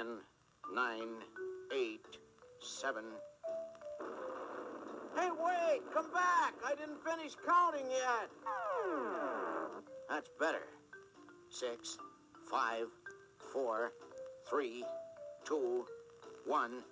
ten, nine, eight, seven. Hey, wait! Come back! I didn't finish counting yet. That's better. Six, five, four, three, two, one.